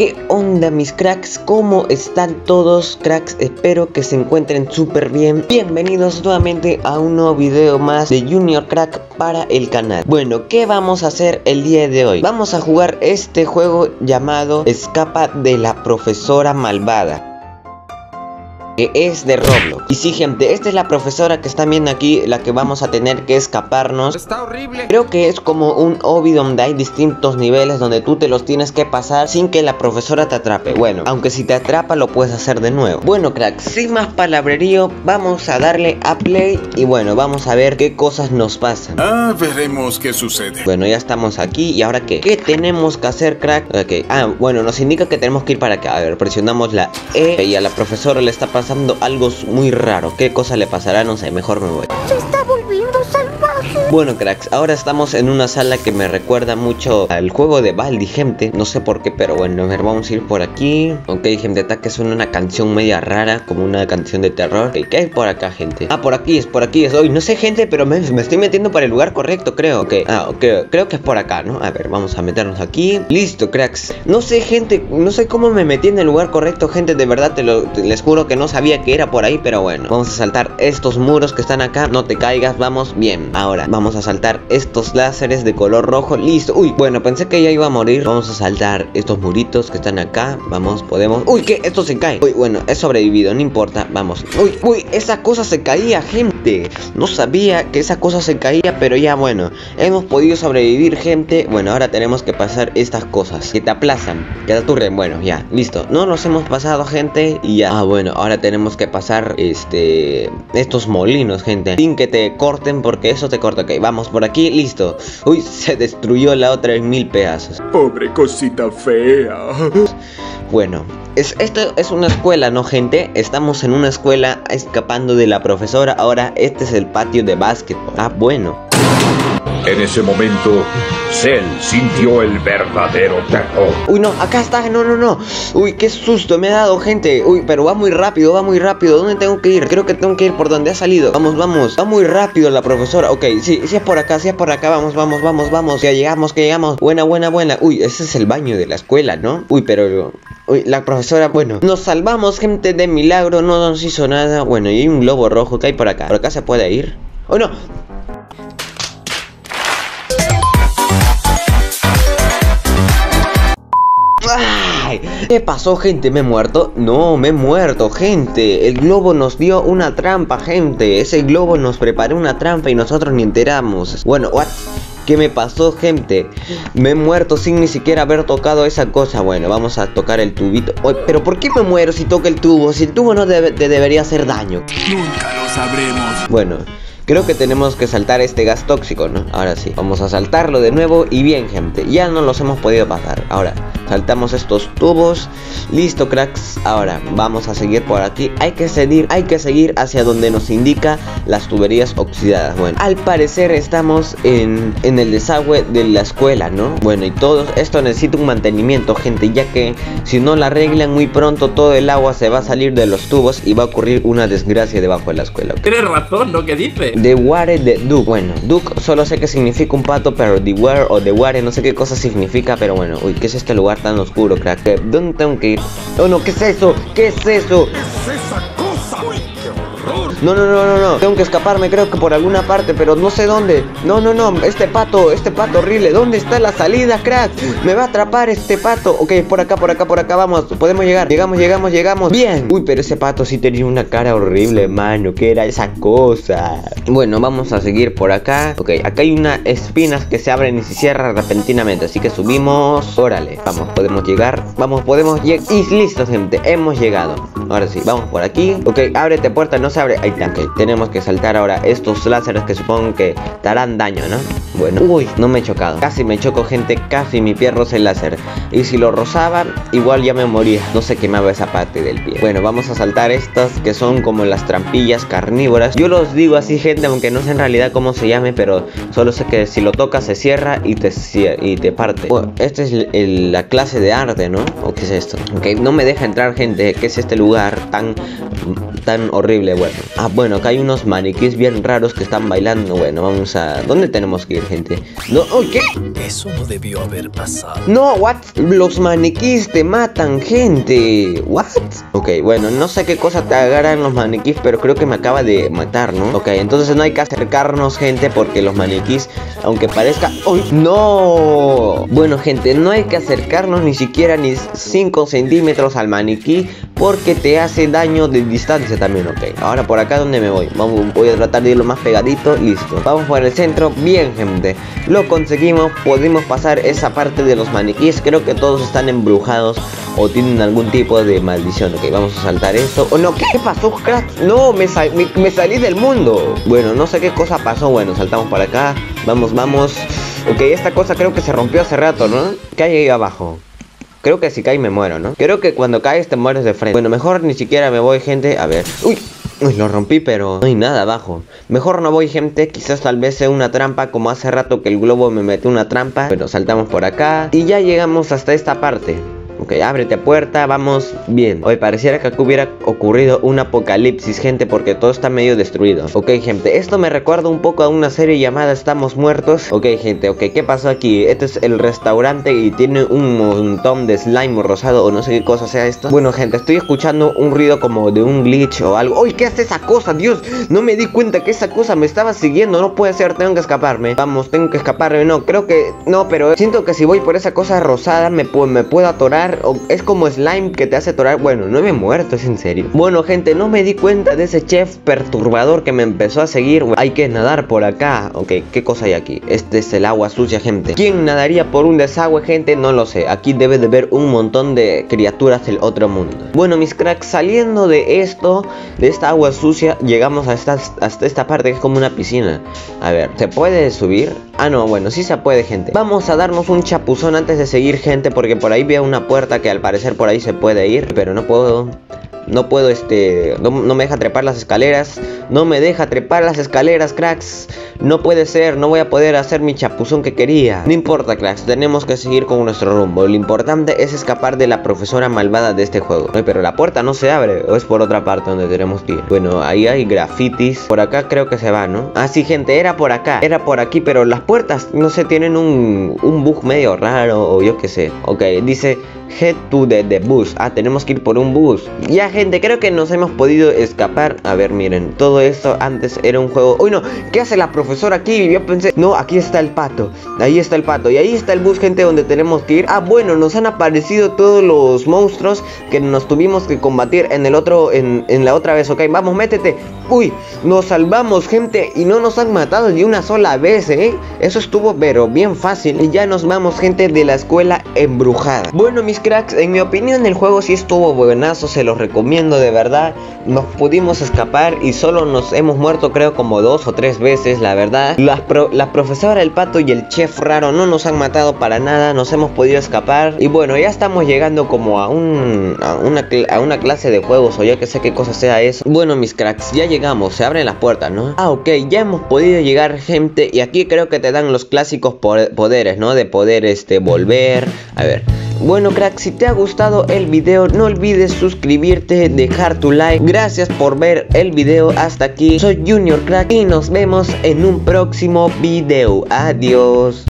¿Qué onda mis cracks? ¿Cómo están todos cracks? Espero que se encuentren súper bien. Bienvenidos nuevamente a un nuevo video más de Junior Crack para el canal. Bueno, ¿qué vamos a hacer el día de hoy? Vamos a jugar este juego llamado Escapa de la Profesora Malvada que es de Roblox. Y sí, gente, esta es la profesora que están viendo aquí, la que vamos a tener que escaparnos. Está horrible. Creo que es como un obby donde hay distintos niveles donde tú te los tienes que pasar sin que la profesora te atrape. Bueno, aunque si te atrapa lo puedes hacer de nuevo. Bueno, crack, sin más palabrerío, vamos a darle a play y bueno, vamos a ver qué cosas nos pasan. Ah, veremos qué sucede. Bueno, ya estamos aquí y ahora qué? ¿Qué tenemos que hacer, crack? Ok, ah, bueno, nos indica que tenemos que ir para acá. A ver, presionamos la E y a la profesora le está pasando algo muy raro. ¿Qué cosa le pasará? No sé, mejor me voy. Bueno, cracks, ahora estamos en una sala que me recuerda mucho al juego de Baldi, gente. No sé por qué, pero bueno, a ver, vamos a ir por aquí. Ok, gente, que suena una canción media rara, como una canción de terror. ¿Qué hay por acá, gente? Ah, por aquí es, por aquí es. Hoy no sé, gente, pero me, estoy metiendo para el lugar correcto, creo. Ok, ah, ok, creo que es por acá, ¿no? A ver, vamos a meternos aquí. Listo, cracks. No sé, gente, no sé cómo me metí en el lugar correcto, gente. De verdad, te lo, les juro que no sabía que era por ahí, pero bueno. Vamos a saltar estos muros que están acá. No te caigas, vamos bien. Ahora, vamos a saltar estos láseres de color rojo. Listo. Uy, bueno, pensé que ya iba a morir. Vamos a saltar estos muritos que están acá. Vamos, podemos. Uy, que esto se cae. Uy, bueno, he sobrevivido, no importa. Vamos. Uy, uy, esa cosa se caía, gente. No sabía que esa cosa se caía, pero ya bueno. Hemos podido sobrevivir, gente. Bueno, ahora tenemos que pasar estas cosas que te aplazan, que te aturren. Bueno, ya, listo. No nos hemos pasado, gente. Y ya. Ah, bueno, ahora tenemos que pasar este estos molinos, gente. Sin que te corten, porque eso te corta. Ok, vamos por aquí, listo. Uy, se destruyó la otra en mil pedazos. Pobre cosita fea. Bueno, es, esto es una escuela, ¿no, gente? Estamos en una escuela escapando de la profesora. Ahora este es el patio de básquetbol. Ah, bueno. En ese momento, Cell sintió el verdadero terror. Uy, no, acá está, no, no, no. Uy, qué susto me ha dado, gente. Uy, pero va muy rápido, va muy rápido. ¿Dónde tengo que ir? Creo que tengo que ir por donde ha salido. Vamos, vamos. Va muy rápido la profesora. Ok, sí, sí es por acá, sí es por acá. Vamos, vamos, vamos, vamos. Ya llegamos, que llegamos. Buena, buena, buena. Uy, ese es el baño de la escuela, ¿no? Uy, pero... Uy, la profesora, bueno, nos salvamos, gente, de milagro, no nos hizo nada. Bueno, y hay un globo rojo que hay por acá. ¿Por acá se puede ir? ¡Oh, no! ¿Qué pasó, gente? ¿Me he muerto? No, me he muerto, gente. El globo nos dio una trampa, gente. Ese globo nos preparó una trampa y nosotros ni enteramos. Bueno, what? ¿Qué me pasó, gente? Me he muerto sin ni siquiera haber tocado esa cosa. Bueno, vamos a tocar el tubito. Oye, pero ¿por qué me muero si toco el tubo? Si el tubo no te debería hacer daño. Nunca lo sabremos. Bueno, Creo que tenemos que saltar este gas tóxico, ¿no? Ahora sí, vamos a saltarlo de nuevo y bien, gente, ya no los hemos podido pasar. Ahora, saltamos estos tubos. Listo, cracks. Ahora, vamos a seguir por aquí. Hay que seguir, hay que seguir hacia donde nos indica las tuberías oxidadas. Bueno, al parecer estamos en, en el desagüe de la escuela, ¿no? Bueno, y todo esto necesita un mantenimiento, gente, ya que si no la arreglan muy pronto todo el agua se va a salir de los tubos y va a ocurrir una desgracia debajo de la escuela. Tienes razón, ¿no? ¿Qué dice? The Ware de Duke. Bueno, Duke solo sé que significa un pato, pero The Ware o The Ware no sé qué cosa significa, pero bueno. Uy, ¿qué es este lugar tan oscuro, crack? ¿Dónde tengo que ir? Oh no, ¿qué es eso? ¿Qué es eso? ¿Qué es esa No, no, no, no, no. Tengo que escaparme, creo que por alguna parte, pero no sé dónde. No, no, no. Este pato, este pato horrible. ¿Dónde está la salida, crack? Me va a atrapar este pato. Ok, por acá, por acá, por acá. Vamos, podemos llegar. Llegamos, llegamos, llegamos. Bien. Uy, pero ese pato sí tenía una cara horrible, mano. ¿Qué era esa cosa? Bueno, vamos a seguir por acá. Ok, acá hay unas espinas que se abren y se cierran repentinamente. Así que subimos. Órale, vamos, podemos llegar. Vamos, podemos llegar. Y listo, gente. Hemos llegado. Ahora sí, vamos por aquí. Ok, ábrete puerta, no se abre. Está. Ok, tenemos que saltar ahora estos láseres que supongo que te harán daño, ¿no? Bueno, uy, no me he chocado. Casi me choco, gente. Casi mi pie roza el láser. Y si lo rozaba, igual ya me moría. No se quemaba esa parte del pie. Bueno, vamos a saltar estas que son como las trampillas carnívoras. Yo los digo así, gente, aunque no sé en realidad cómo se llame, pero solo sé que si lo tocas se cierra y te, y te parte. Bueno, esta es el, la clase de arte, ¿no? ¿O qué es esto? Ok, no me deja entrar, gente. ¿Qué es este lugar tan, tan horrible? Bueno, Ah, bueno, acá hay unos maniquís bien raros que están bailando. Bueno, vamos a... ¿Dónde tenemos que ir, gente? No, oh, ¿qué? Eso no debió haber pasado. No, what? Los maniquís te matan, gente. What? Ok, bueno, no sé qué cosa te agarran los maniquís, pero creo que me acaba de matar, ¿no? Ok, entonces no hay que acercarnos, gente, porque los maniquís, aunque parezca... ¡Uy! ¡No! Bueno, gente, no hay que acercarnos ni siquiera ni 5 centímetros al maniquí porque te hace daño de distancia también, ok. Ahora por acá, ¿dónde me voy? Vamos, voy a tratar de ir lo más pegadito, listo. Vamos por el centro, bien, gente. Lo conseguimos, pudimos pasar esa parte de los maniquíes. Creo que todos están embrujados o tienen algún tipo de maldición. Ok, vamos a saltar esto. Oh, no, ¿qué pasó, crack? No, me, me, salí del mundo. Bueno, no sé qué cosa pasó. Bueno, saltamos para acá. Vamos, vamos. Ok, esta cosa creo que se rompió hace rato, ¿no? ¿Qué hay ahí abajo? Creo que si cae me muero, ¿no? Creo que cuando caes te mueres de frente. Bueno, mejor ni siquiera me voy, gente. A ver. Uy. Uy, lo rompí, pero no hay nada abajo. Mejor no voy, gente. Quizás tal vez sea una trampa, como hace rato que el globo me metió una trampa. Pero saltamos por acá. Y ya llegamos hasta esta parte. Ok, ábrete puerta, vamos bien. Hoy pareciera que aquí hubiera ocurrido un apocalipsis, gente, porque todo está medio destruido. Ok, gente, esto me recuerda un poco a una serie llamada Estamos Muertos. Ok, gente, ok, ¿qué pasó aquí? Este es el restaurante y tiene un montón de slime rosado o no sé qué cosa sea esto. Bueno, gente, estoy escuchando un ruido como de un glitch o algo. ¡Uy, qué hace esa cosa! Dios, no me di cuenta que esa cosa me estaba siguiendo. No puede ser, tengo que escaparme. Vamos, tengo que escaparme. No, creo que... No, pero siento que si voy por esa cosa rosada me, pu- me puedo atorar. Es como slime que te hace atorar. Bueno, no me he muerto, es en serio. Bueno, gente, no me di cuenta de ese chef perturbador que me empezó a seguir. Hay que nadar por acá. Ok, ¿qué cosa hay aquí? Este es el agua sucia, gente. ¿Quién nadaría por un desagüe, gente? No lo sé. Aquí debe de haber un montón de criaturas del otro mundo. Bueno, mis cracks, saliendo de esto, de esta agua sucia, llegamos a esta, hasta esta parte que es como una piscina. A ver, ¿se puede subir? Ah, no, bueno, sí se puede, gente. Vamos a darnos un chapuzón antes de seguir, gente, porque por ahí veo una puerta que al parecer por ahí se puede ir, pero no puedo. No puedo, este, no, no me deja trepar las escaleras. No me deja trepar las escaleras, cracks. No puede ser, no voy a poder hacer mi chapuzón que quería. No importa, cracks, tenemos que seguir con nuestro rumbo. Lo importante es escapar de la profesora malvada de este juego. Ay, pero la puerta no se abre, o es por otra parte donde tenemos que ir. Bueno, ahí hay grafitis. Por acá creo que se va, ¿no? Ah, sí, gente, era por acá. Era por aquí, pero las puertas, no sé, tienen un, un bug medio raro, o yo qué sé. Ok, dice head to the, the bus. Ah, tenemos que ir por un bus. Ya, gente, creo que nos hemos podido escapar. A ver, miren, todo esto antes era un juego. Uy, no, ¿qué hace la profesora aquí? Yo pensé, no, aquí está el pato. Ahí está el pato. Y ahí está el bus, gente, donde tenemos que ir. Ah, bueno, nos han aparecido todos los monstruos que nos tuvimos que combatir en el otro, en, en la otra vez. Ok, vamos, métete. Uy, nos salvamos, gente, y no nos han matado ni una sola vez, ¿eh? Eso estuvo, pero bien fácil. Y ya nos vamos, gente, de la escuela embrujada. Bueno, mis cracks, en mi opinión, el juego sí estuvo buenazo, se los recomiendo de verdad. Nos pudimos escapar y solo nos hemos muerto, creo, como dos o tres veces, la verdad. Las pro- la profesora, el pato y el chef raro no nos han matado para nada, nos hemos podido escapar. Y bueno, ya estamos llegando como a, un, una, clase de juegos o ya que sé qué cosa sea eso. Bueno, mis cracks, ya llegamos, se abren las puertas, ¿no? Ah, ok, ya hemos podido llegar, gente. Y aquí creo que te dan los clásicos po- poderes, ¿no? De poder, este, volver. A ver. Bueno crack, si te ha gustado el video no olvides suscribirte, dejar tu like. Gracias por ver el video hasta aquí. Soy Junior Crack y nos vemos en un próximo video. Adiós.